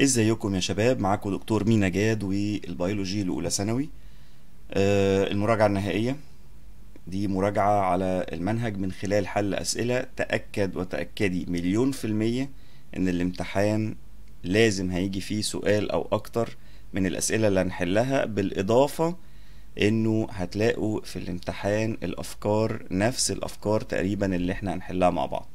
ازيكم يا شباب؟ معاكم دكتور مينا جاد والبيولوجي الاولى ثانوي. آه، المراجعة النهائية. دي مراجعة على المنهج من خلال حل أسئلة تأكد وتأكدي مليون في المية إن الامتحان لازم هيجي فيه سؤال أو أكتر من الأسئلة اللي هنحلها بالإضافة إنه هتلاقوا في الامتحان الأفكار نفس الأفكار تقريبا اللي إحنا هنحلها مع بعض.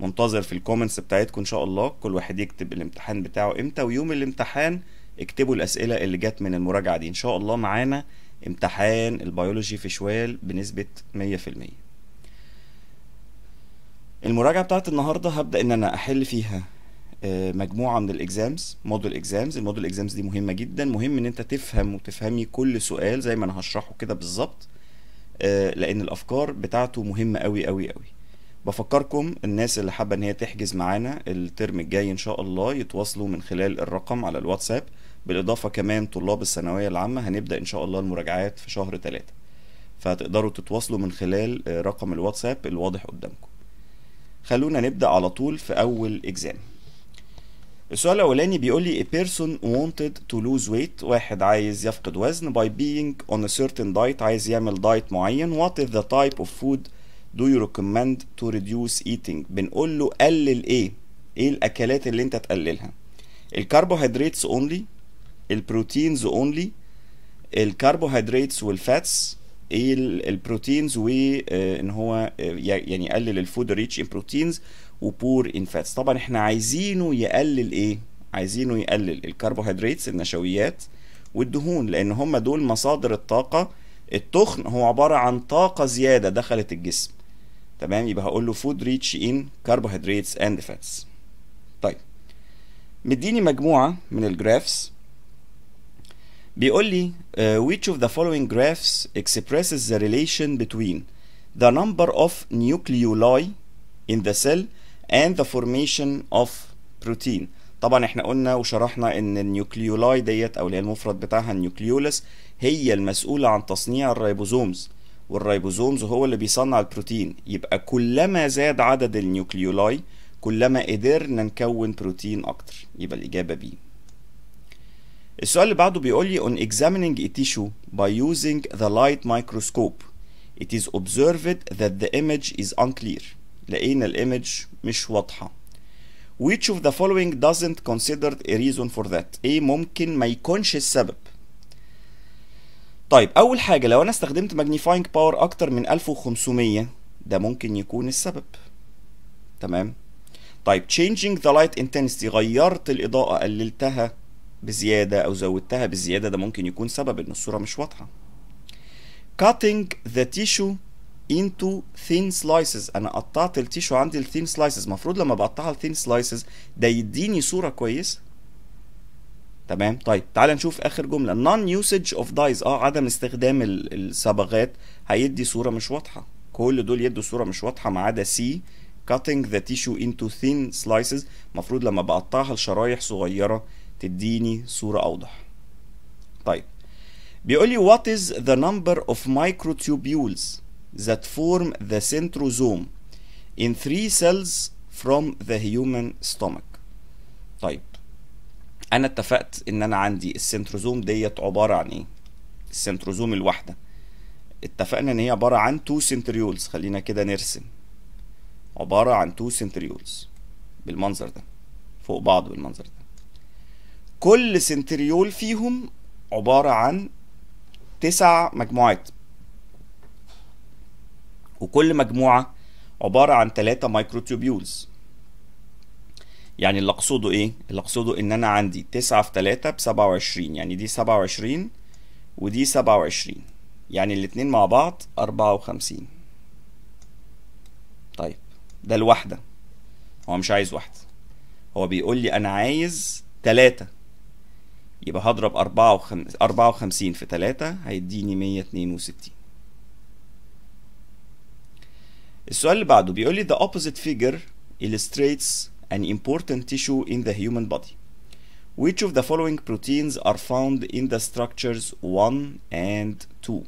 منتظر في ال comments بتاعتكم إن شاء الله. كل واحد يكتب الامتحان بتاعه إمتى ويوم الامتحان اكتبوا الأسئلة اللي جت من المراجعة دي. إن شاء الله معانا امتحان البيولوجي في شوال بنسبة 100% المراجعة بتاعت النهارده هبدأ إن أنا أحل فيها آه، مجموعة من ال exams model exams ال model exams دي مهمة جدا. مهم إن أنت تفهم وتفهمي كل سؤال زي ما أنا هشرحه كده بالظبط آه، لأن الأفكار بتاعته مهمة قوي قوي قوي بفكركم الناس اللي حابة إن هي تحجز معانا الترم الجاي إن شاء الله يتواصلوا من خلال الرقم على الواتساب بالإضافة كمان طلاب الثانوية العامة هنبدأ إن شاء الله المراجعات في شهر ثلاثة فتقدروا تتواصلوا من خلال رقم الواتساب الواضح قدامكم. خلونا نبدأ على طول في أول إكزام. السؤال الأولاني بيقول لي a person wanted to lose weight. واحد عايز يفقد وزن by being on a certain diet. عايز يعمل دايت معين. What is the type of food do you recommend to reduce eating? بنقول له قلل إيه؟ إيه الأكلات اللي أنت تقللها؟ الكربوهيدراتس اونلي ال proteins اونلي الكربوهيدراتس والفاتس إيه ال- البروتينز وان هو آه، يعني يقلل ال food rich in proteins و poor in fats طبعا إحنا عايزينه يقلل إيه؟ عايزينه يقلل الكربوهيدراتس النشويات والدهون لأن هم دول مصادر الطاقة. التخن هو عبارة عن طاقة زيادة دخلت الجسم. تمام؟ يبقى هقول له food rich in carbohydrates and fats طيب. مديني مجموعة من ال graphs بيقول لي uh, which of the following graphs expresses the relation between the number of nucleoli in the cell and the formation of protein? طبعا إحنا قلنا وشرحنا إن ال nucleoli ديت أو اللي هي المفرد بتاعها ال nucleolus هي المسؤولة عن تصنيع ال ribosomes. وال ribosomes هو اللي بيصنع البروتين. يبقى كلما زاد عدد ال nucleoli كلما قدرنا نكون بروتين أكتر. يبقى الإجابة B السؤال اللي بعده بيقول لي on examining a tissue by using the light microscope it is observed that the image is unclear. لقينا ال image مش واضحة. Which of the following doesn't consider a reason for that? إيه ممكن ما يكونش السبب. طيب أول حاجة لو أنا استخدمت magnifying power أكتر من 1500 ده ممكن يكون السبب. تمام؟ طيب changing the light intensity غيرت الإضاءة قللتها بزيادة أو زودتها بزيادة ده ممكن يكون سبب إن الصورة مش واضحة. cutting the tissue into thin slices أنا قطعت التيشو عندي thin slices المفروض لما بقطعها thin slices ده يديني صورة كويسة؟ تمام؟ طيب تعال نشوف آخر جملة. Non usage of dyes. آه عدم استخدام ال- الصبغات هيدي صورة مش واضحة. كل دول يدوا صورة مش واضحة ما عدا C cutting the tissue into thin slices. المفروض لما بقطعها لشرايح صغيرة تديني صورة أوضح. طيب بيقول لي what is the number of microtubules that form the centrosome in three cells from the human stomach طيب أنا اتفقت إن أنا عندي ال centrosome ديت عبارة عن إيه؟ ال centrosome الواحدة. اتفقنا إن هي عبارة عن two centrioles خلينا كده نرسم. عبارة عن two centrioles بالمنظر ده فوق بعض بالمنظر ده. كل centriole فيهم عبارة عن تسع مجموعات. وكل مجموعة عبارة عن تلاتة مايكروتوبيولز يعني اللي أقصده إيه؟ اللي أقصده إن أنا عندي تسعة في تلاتة بسبعة وعشرين يعني دي سبعة وعشرين ودي سبعة وعشرين يعني الاتنين مع بعض أربعة وخمسين. طيب ده الواحدة. هو مش عايز واحدة. هو بيقول لي أنا عايز تلاتة. يبقى هضرب أربعة وخم... أربعة وخمسين في تلاتة هيديني مية اتنين وستين. السؤال اللي بعده بيقول لي the opposite figure illustrates an important tissue in the human body. Which of the following proteins are found in the structures 1 and 2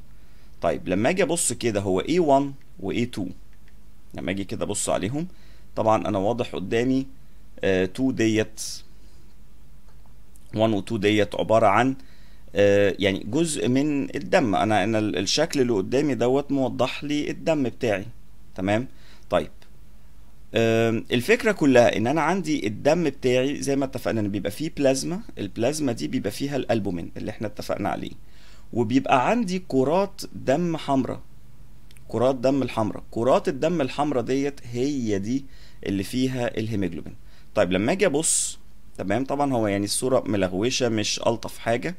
طيب لما أجي أبص كده هو A1 و A2 لما أجي كده أبص عليهم طبعا أنا واضح قدامي آه 2 ديت 1 و 2 ديت عبارة عن آه، يعني جزء من الدم. أنا أنا ال- الشكل اللي قدامي دوت موضح لي الدم بتاعي. تمام؟ طيب الفكرة كلها إن أنا عندي الدم بتاعي زي ما اتفقنا إن بيبقى فيه بلازما البلازما دي بيبقى فيها الالبومين اللي إحنا اتفقنا عليه. وبيبقى عندي كرات دم حمراء كرات دم الحمراء كرات الدم الحمراء ديت هي دي اللي فيها الهيموجلوبين. طيب لما أجي أبص تمام؟ طبعا هو يعني الصورة ملغوشة مش ألطف حاجة.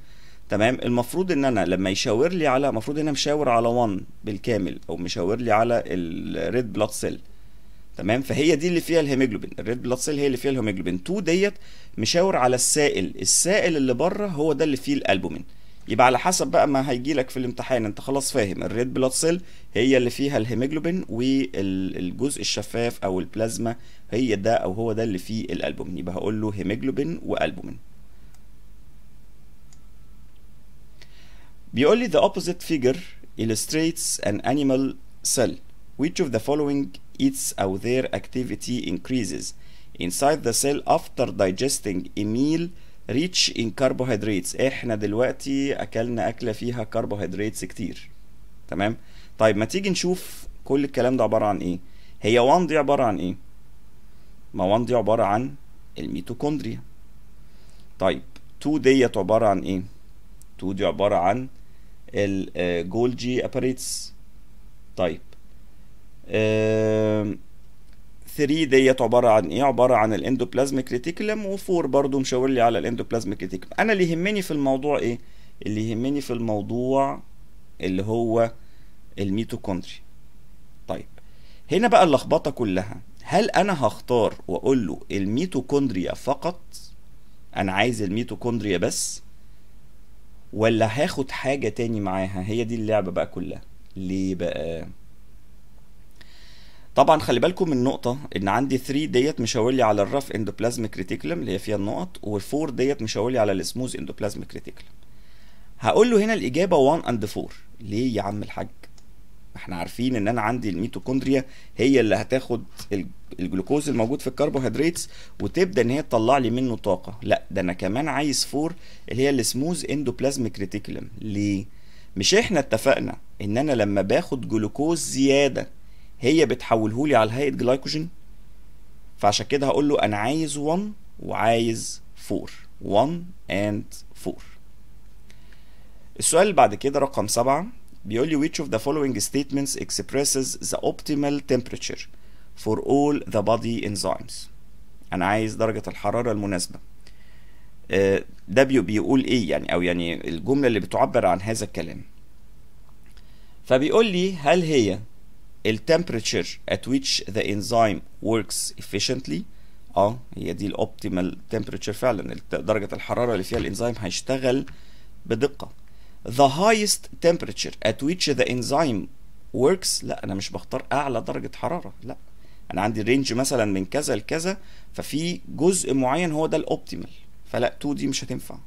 تمام؟ المفروض إن أنا لما يشاور لي على المفروض إن أنا مشاور على 1 بالكامل أو مشاور لي على ال red blood cell تمام؟ فهي دي اللي فيها الهيموجلوبين. ال red blood cell هي اللي فيها الهيموجلوبين. 2 ديت مشاور على السائل. السائل اللي بره هو ده اللي فيه الألبومين. يبقى على حسب بقى ما هيجي لك في الامتحان. انت خلاص فاهم. ال red blood cell هي اللي فيها الهيموجلوبين والجزء الشفاف أو البلازما هي ده أو هو ده اللي فيه الألبومين. يبقى هقول له هيموجلوبين وألبومين. بيقول لي the opposite figure illustrates an animal cell. Which of the following its or their activity increases. Inside the cell after digesting a meal rich in carbohydrates. إحنا دلوقتي أكلنا أكلة فيها كربوهيدراتس كتير. تمام؟ طيب ما تيجي نشوف كل الكلام ده عبارة عن إيه؟ هي 1 دي عبارة عن إيه؟ ما 1 دي عبارة عن الميتوكوندريا طيب 2 ديت عبارة عن إيه؟ 2 دي عبارة عن ال Golgi apparatus طيب آم، 3 ديت عبارة عن إيه؟ عبارة عن ال endoplasmic reticulum و4 برضو مشاور لي على ال endoplasmic reticulum أنا اللي يهمني في الموضوع إيه؟ اللي يهمني في الموضوع اللي هو الميتوكوندريا. طيب هنا بقى اللخبطة كلها. هل أنا هختار وأقول له الميتوكوندريا فقط؟ أنا عايز الميتوكوندريا بس؟ ولا هاخد حاجة تاني معاها؟ هي دي اللعبة بقى كلها. ليه بقى؟ طبعا خلي بالكم من نقطة إن عندي 3 ديت مشاور لي على ال rough endoplasmic reticulum اللي هي فيها النقط وال4 ديت مشاور لي على ال smooth endoplasmic reticulum هقول له هنا الإجابة 1 and 4 ليه يا عم الحاج؟ إحنا عارفين إن أنا عندي الميتوكوندريا هي اللي هتاخد ال- الجلوكوز الموجود في الكربوهيدرات وتبدأ إن هي تطلع لي منه طاقة. لا ده أنا كمان عايز four اللي هي ال smooth endoplasmic reticulum ليه؟ مش إحنا اتفقنا إن أنا لما باخد جلوكوز زيادة هي بتحوله لي على هيئه جلايكوجين. فعشان كده هقول له أنا عايز 1 وعايز 4 1 and 4 السؤال اللي بعد كده رقم سبعة بيقول لي which of the following statements expresses the optimal temperature for all the body enzymes? أنا عايز درجة الحرارة المناسبة. آه، ده بي- بيقول إيه يعني؟ أو يعني الجملة اللي بتعبر عن هذا الكلام. فبيقول لي هل هي ال temperature at which the enzyme works efficiently آه هي دي ال optimal temperature فعلا. درجة الحرارة اللي فيها الانزيم هيشتغل بدقة. The highest temperature at which the enzyme works لا أنا مش بختار أعلى درجة حرارة لا. أنا عندي range مثلا من كذا لكذا ففي جزء معين هو ده ال optimal فلا 2 دي مش هتنفع.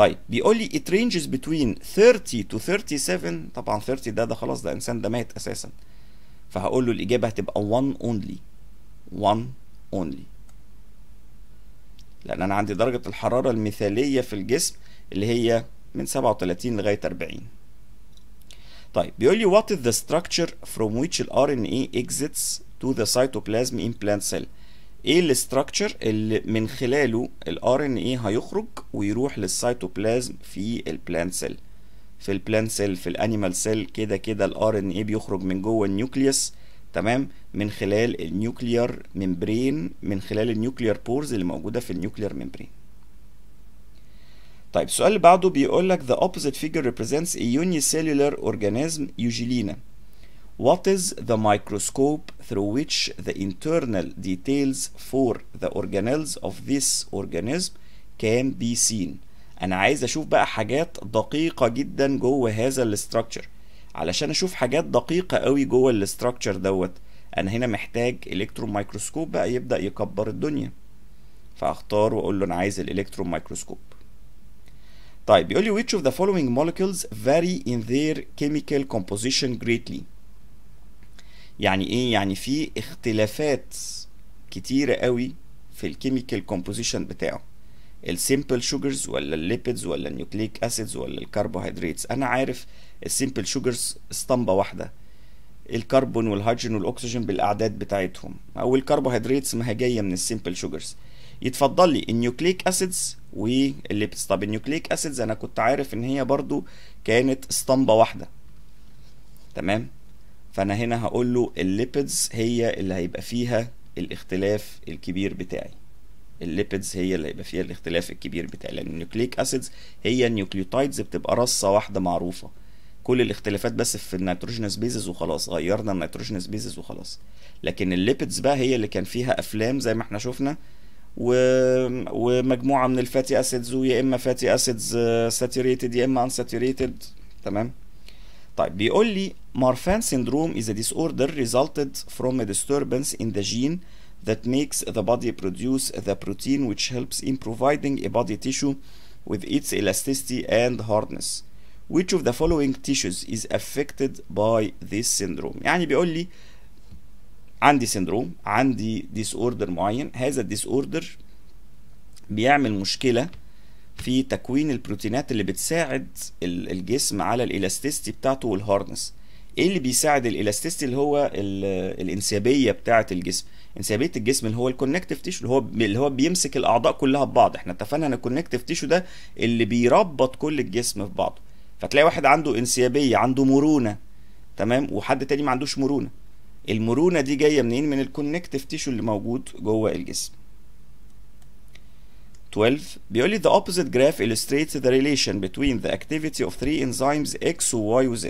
طيب بيقول لي it ranges between 30 to 37 طبعا 30 ده ده خلاص ده إنسان ده مات أساسا. فهقول له الإجابة هتبقى 1 only 1 only. لأن أنا عندي درجة الحرارة المثالية في الجسم اللي هي من 37 لغاية 40 طيب بيقول لي what is the structure from which ال RNA exits to the cytoplasm in plant cell إيه ال structure اللي من خلاله ال RNA هيخرج ويروح للسيتوبلازم في ال plant cell في ال plant cell في ال animal cell كده كده ال RNA بيخرج من جوه ال nucleus تمام؟ من خلال ال nuclear membrane من خلال ال nuclear pores اللي موجودة في ال nuclear membrane طيب السؤال اللي بعده بيقول لك the opposite figure represents a unicellular organism Euglena. What is the microscope through which the internal details for the organelles of this organism can be seen؟ أنا عايز أشوف بقى حاجات دقيقة جدا جوه هذا ال structure علشان أشوف حاجات دقيقة قوي جوه ال structure دوت أنا هنا محتاج electron microscope بقى يبدأ يكبر الدنيا. فأختار وأقول له أنا عايز ال electron microscope طيب بيقول لي which of the following molecules vary in their chemical composition greatly يعني إيه؟ يعني في اختلافات كتيرة قوي في ال chemical composition بتاعه. ال simple sugars ولا ال lipids ولا ال nucleic acids ولا الكربوهيدراتس أنا عارف ال simple sugars اسطمبة واحدة. الكربون والهيدروجين والاكسجين بالأعداد بتاعتهم. أو الكربوهيدراتس ما هي جاية من ال simple sugars يتفضل لي ال nucleic acids وال lipids طب ال nucleic acids أنا كنت عارف إن هي برضو كانت اسطمبة واحدة. تمام؟ فأنا هنا هقول له ال lipids هي اللي هيبقى فيها الاختلاف الكبير بتاعي. ال lipids هي اللي هيبقى فيها الاختلاف الكبير بتاعي. لأن ال nucleic acids هي ال nucleotides بتبقى رصة واحدة معروفة. كل الاختلافات بس في ال nitrogenous bases وخلاص. غيرنا ال nitrogenous bases وخلاص. لكن ال lipids بقى هي اللي كان فيها أفلام زي ما إحنا شفنا. و... ومجموعة من ال fatty acids ويا إما fatty acids saturated يا إما unsaturated. تمام؟ طيب بيقول لي Marfan syndrome is a disorder resulted from a disturbance in the gene that makes the body produce the protein which helps in providing a body tissue with its elasticity and hardness. Which of the following tissues is affected by this syndrome؟ يعني بيقول لي عندي سندروم عندي disorder معين هذا الديسوردر بيعمل مشكلة في تكوين البروتينات اللي بتساعد الجسم على الالاستيستي بتاعته والهاردنس إيه اللي بيساعد ال elasticity اللي هو الانسيابية بتاعة الجسم؟ انسيابية الجسم اللي هو ال connective tissue اللي هو اللي هو بيمسك الأعضاء كلها ببعض. إحنا اتفقنا إن ال connective tissue ده اللي بيربط كل الجسم في بعضه. فتلاقي واحد عنده انسيابية عنده مرونة تمام؟ وحد تاني ما عندوش مرونة. المرونة دي جاية منين؟ من ال connective tissue اللي موجود جوه الجسم. 12 بيقول لي the opposite graph illustrates the relation between the activity of three enzymes X, Y, و Z.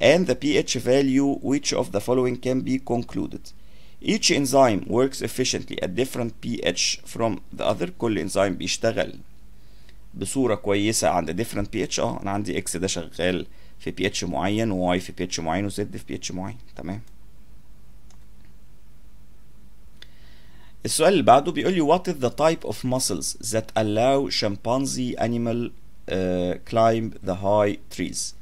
and the pH value which of the following can be concluded. Each enzyme works efficiently at different pH from the other. كل انزيم بيشتغل بصورة كويسة عند different pH اه انا عندي X ده شغال في pH معين و Y في pH معين و Z في pH معين تمام السؤال اللي بعده بيقول لي what is the type of muscles that allow chimpanzee animal uh, climb the high trees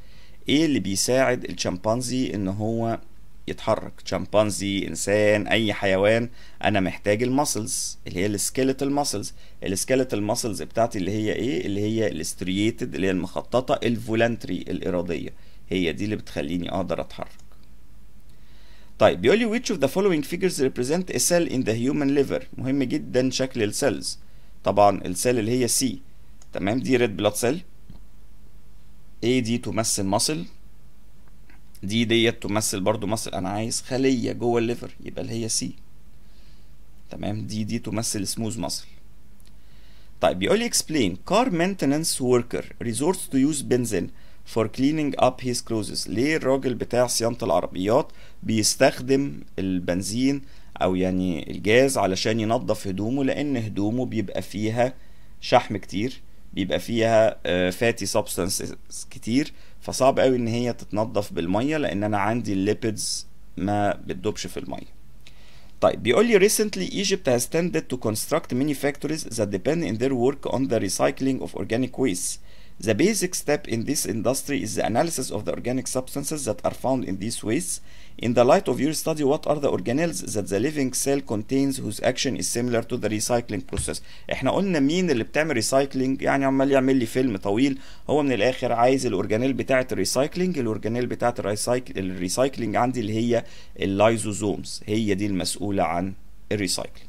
إيه اللي بيساعد الشمبانزي إن هو يتحرك؟ شمبانزي إنسان أي حيوان. أنا محتاج ال muscles اللي هي ال skeletal muscles ال skeletal muscles بتاعتي اللي هي إيه؟ اللي هي ال striated اللي هي المخططة ال voluntary الإرادية. هي دي اللي بتخليني أقدر أتحرك. طيب بيقول لي which of the following figures represent a cell in the human liver مهم جدا شكل ال cells طبعا ال cell اللي هي C تمام؟ دي red blood cell A دي تمثل muscle دي ديت تمثل برضو muscle أنا عايز خلية جوه ال liver يبقى اللي هي C تمام؟ دي دي تمثل سموز مصل طيب بيقول لي explain. Car maintenance worker resorts to use benzene for cleaning up his clothes. ليه الراجل بتاع صيانة العربيات بيستخدم البنزين أو يعني الجاز علشان ينظف هدومه؟ لأن هدومه بيبقى فيها شحم كتير. بيبقى فيها fatty substance كتير فصعب قوي ان هي تتنضف بالميه لأن أنا عندي ال lipids ما بتدوبش في الميه طيب بيقول لي recently Egypt has tended to construct many factories that depend in their work on the recycling of organic waste. The basic step in this industry is the analysis of the organic substances that are found in these wastes. In the light of your study, what are the organelles that the living cell contains whose action is similar to the recycling process؟ إحنا قلنا مين اللي بتعمل ريسايكلينج يعني عمال يعمل لي فيلم طويل هو من الآخر عايز الاورجانيل بتاعه الريسايكلينج الاورجانيل الريسايكل الريسايكلينج عندي اللي هي ال lysosomes هي دي المسؤولة عن ال recycling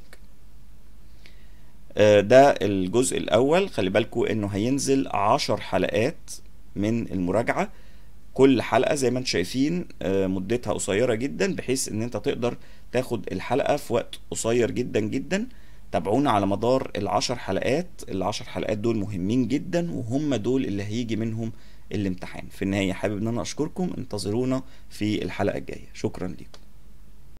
ده الجزء الأول. خلي بالكم إنه هينزل عشر حلقات من المراجعة. كل حلقة زي ما أنتم شايفين مدتها قصيرة جدا بحيث إن انت تقدر تاخد الحلقة في وقت قصير جدا جدا. تابعونا على مدار العشر حلقات. العشر حلقات دول مهمين جدا وهم دول اللي هيجي منهم الامتحان. في النهاية حابب إن أنا أشكركم. انتظرونا في الحلقة الجاية. شكرا لكم